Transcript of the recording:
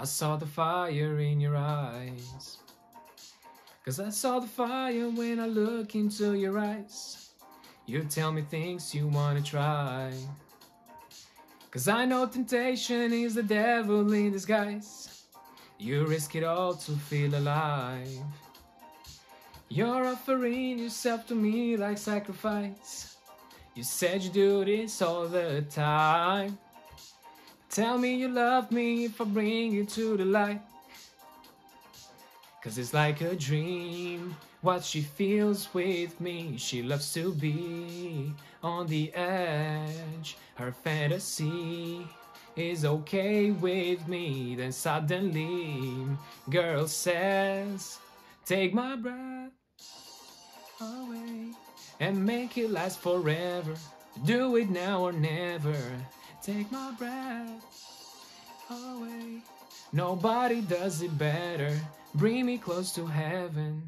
I saw the fire in your eyes. Cause I saw the fire when I look into your eyes. You tell me things you wanna try. Cause I know temptation is the devil in disguise. You risk it all to feel alive. You're offering yourself to me like sacrifice. You said you do this all the time. Tell me you love me if I bring you to the light. Cause it's like a dream what she feels with me. She loves to be on the edge. Her fantasy is okay with me. Then suddenly, girl says, Take my breath away and make it last forever. Do it now or never. Take my breath away. Nobody does it better. Bring me close to heaven.